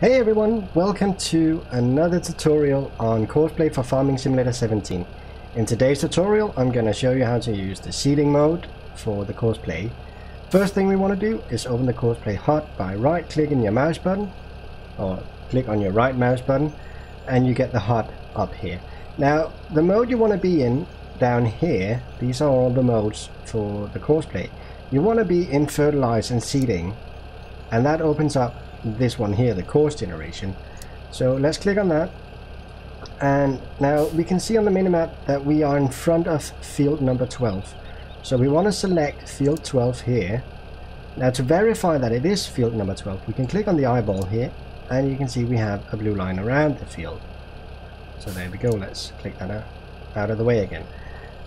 Hey everyone, welcome to another tutorial on Courseplay for Farming Simulator 17. In today's tutorial I'm going to show you how to use the seeding mode for the Courseplay. First thing we want to do is open the Courseplay HUD by right clicking your mouse button or click on your right mouse button and you get the HUD up here. Now the mode you want to be in down here, these are all the modes for the Courseplay. You want to be in fertilize and seeding and that opens up this one here, the course generation. So let's click on that. And now we can see on the minimap that we are in front of field number 12. So we want to select field 12 here. Now to verify that it is field number 12, we can click on the eyeball here and you can see we have a blue line around the field. So there we go, let's click that out, out of the way again.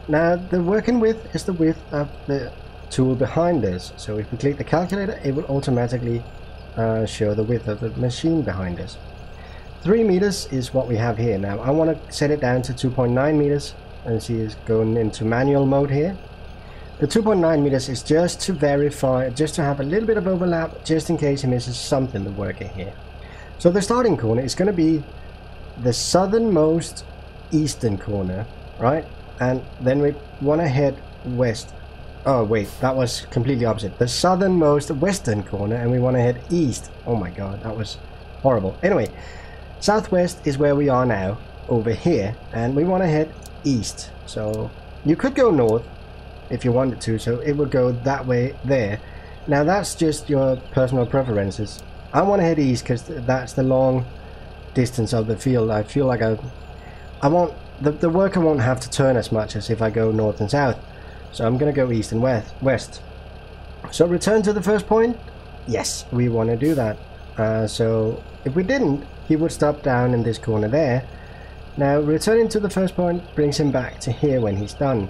Now the working width is the width of the tool behind this. So if we click the calculator, it will automatically uh, show the width of the machine behind us. 3 meters is what we have here. Now I want to set it down to 2.9 meters and see it's going into manual mode here. The 2.9 meters is just to verify, just to have a little bit of overlap, just in case he misses something the working here. So the starting corner is going to be the southernmost eastern corner, right? And then we want to head west Oh wait, that was completely opposite. The southernmost western corner and we want to head east. Oh my god, that was horrible. Anyway, southwest is where we are now, over here, and we want to head east. So you could go north if you wanted to, so it would go that way there. Now that's just your personal preferences. I want to head east because that's the long distance of the field. I feel like I, I won't, the, the worker won't have to turn as much as if I go north and south. So I'm going to go east and west. west. So return to the first point? Yes, we want to do that. Uh, so if we didn't, he would stop down in this corner there. Now returning to the first point brings him back to here when he's done.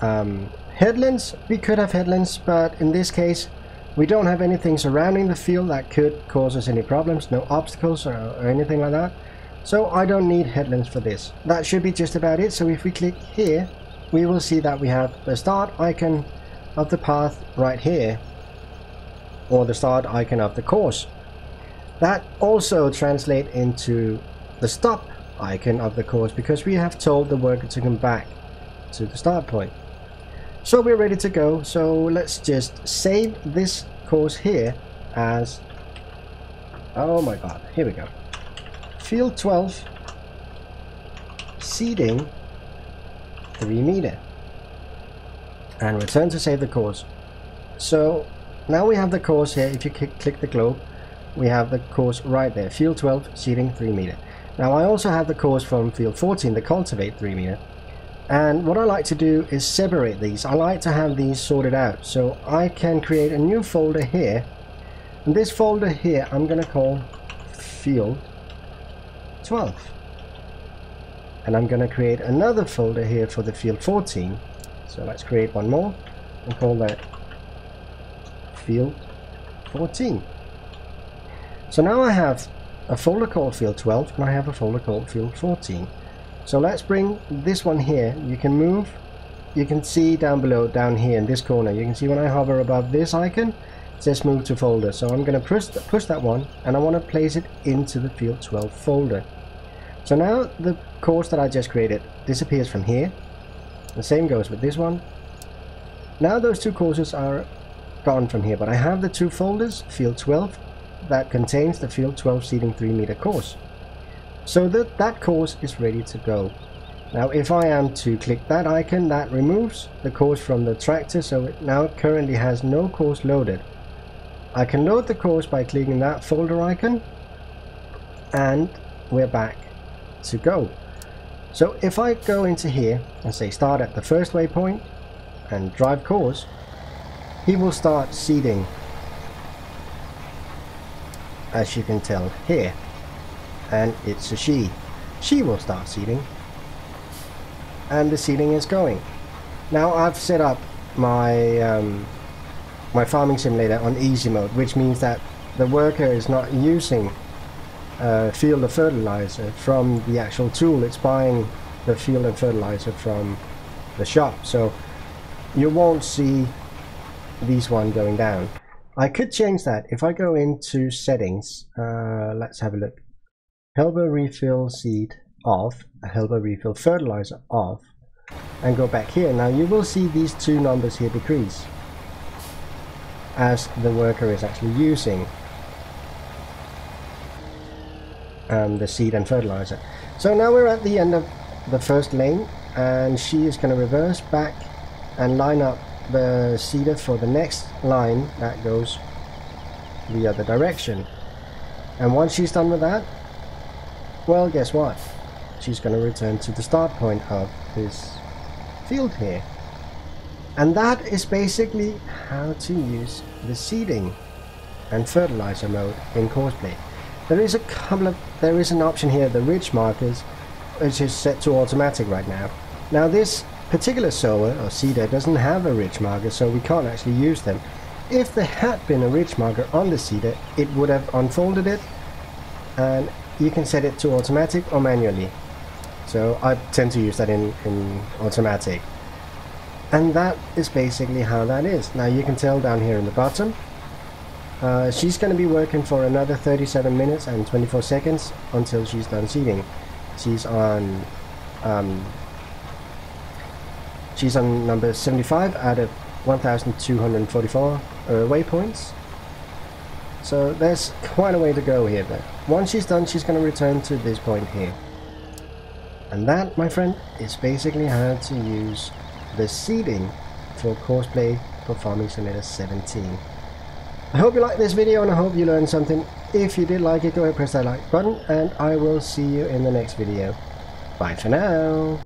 Um, headlands, we could have headlands, but in this case we don't have anything surrounding the field that could cause us any problems, no obstacles or, or anything like that. So I don't need headlands for this. That should be just about it. So if we click here, we will see that we have the start icon of the path right here or the start icon of the course. That also translate into the stop icon of the course because we have told the worker to come back to the start point. So we're ready to go. So let's just save this course here as oh my god here we go. Field 12 seeding 3 meter and return to save the course. So now we have the course here. If you click the globe we have the course right there. Field 12 seeding 3 meter. Now I also have the course from field 14 the cultivate 3 meter. And what I like to do is separate these. I like to have these sorted out. So I can create a new folder here. And this folder here I'm gonna call field 12 and I'm going to create another folder here for the field 14 so let's create one more and call that field 14 so now I have a folder called field 12 and I have a folder called field 14 so let's bring this one here. You can move you can see down below down here in this corner. You can see when I hover above this icon it says move to folder. So I'm going to push, push that one and I want to place it into the field 12 folder. So now the course that I just created disappears from here. The same goes with this one. Now those two courses are gone from here, but I have the two folders, field 12, that contains the field 12 seeding 3 meter course. So that, that course is ready to go. Now if I am to click that icon, that removes the course from the tractor, so it now currently has no course loaded. I can load the course by clicking that folder icon, and we're back to go. So if I go into here and say start at the first waypoint and drive course, he will start seeding as you can tell here and it's a she. She will start seeding and the seeding is going. Now I've set up my um, my farming simulator on easy mode which means that the worker is not using uh, field of fertilizer from the actual tool. It's buying the field of fertilizer from the shop. So you won't see these one going down. I could change that. If I go into settings, uh, let's have a look. Helper refill seed off, helper refill fertilizer off, and go back here. Now you will see these two numbers here decrease as the worker is actually using um, the seed and fertilizer. So now we're at the end of the first lane and she is going to reverse back and line up the seeder for the next line that goes the other direction. And once she's done with that, well guess what? She's going to return to the start point of this field here. And that is basically how to use the seeding and fertilizer mode in Courseplay. There is a couple of there is an option here, the ridge markers, which is set to automatic right now. Now this particular sower or seeder doesn't have a ridge marker, so we can't actually use them. If there had been a ridge marker on the seeder, it would have unfolded it, and you can set it to automatic or manually. So I tend to use that in, in automatic. And that is basically how that is. Now you can tell down here in the bottom, uh, she's going to be working for another 37 minutes and 24 seconds until she's done seeding. She's on um, she's on number 75 out of 1244 uh, waypoints. So there's quite a way to go here but once she's done she's going to return to this point here. And that, my friend, is basically how to use the seeding for Courseplay for Farming Simulator 17. I hope you liked this video and I hope you learned something. If you did like it, go ahead press that like button and I will see you in the next video. Bye for now.